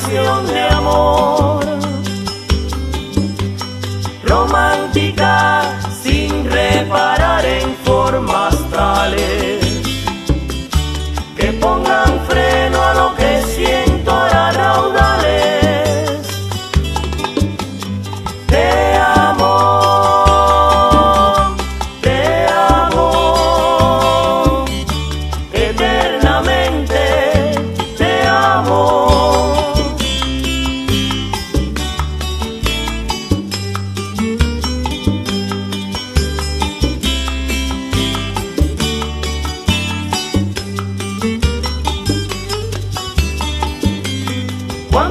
canción de amor, romántica sin reparar en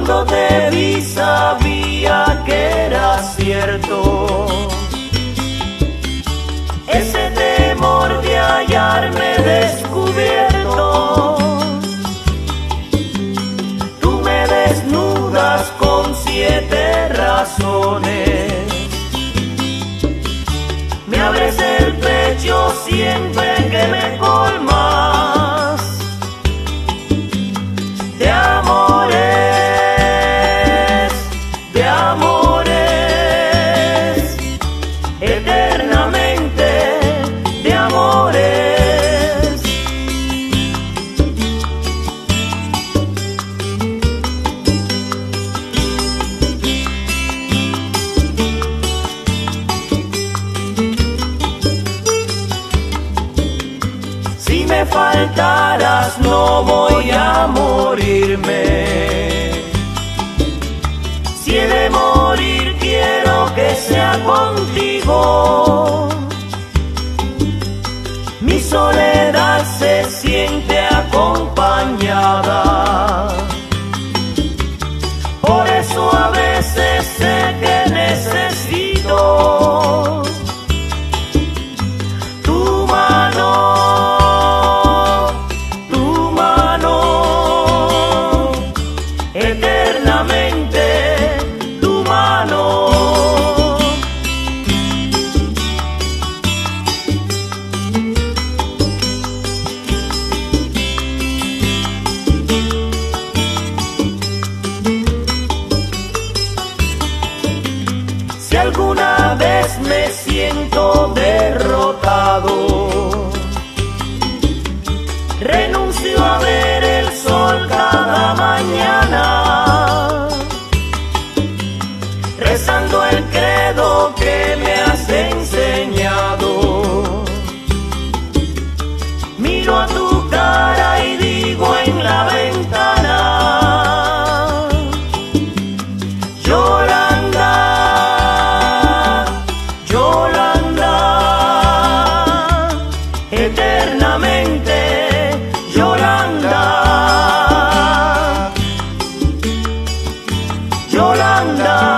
Cuando te vi sabía que era cierto ese temor de hallarme descubierto. Tú me desnudas con siete razones. Me abres el pecho siempre que me faltaras no voy a morirme. Si he de morir quiero que sea contigo. Mi soledad se siente acompañada. Me siento derrotado, eternamente Yolanda Yolanda